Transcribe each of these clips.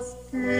Simona,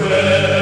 prayer.